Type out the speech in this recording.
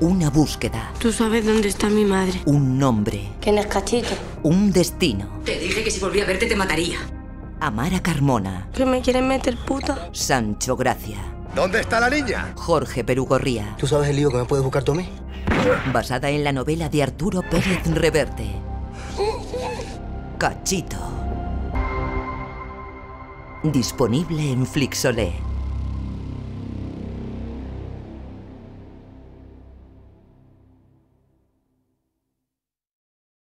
Una búsqueda. Tú sabes dónde está mi madre. Un nombre. ¿Quién es Cachito? Un destino. Te dije que si volvía a verte te mataría. Amara Carmona. ¿Que me quieren meter puta? Sancho Gracia. ¿Dónde está la niña? Jorge Perugorría. ¿Tú sabes el lío que me puedes buscar tú a mí? Basada en la novela de Arturo Pérez Reverte. Cachito. Disponible en Flixolé.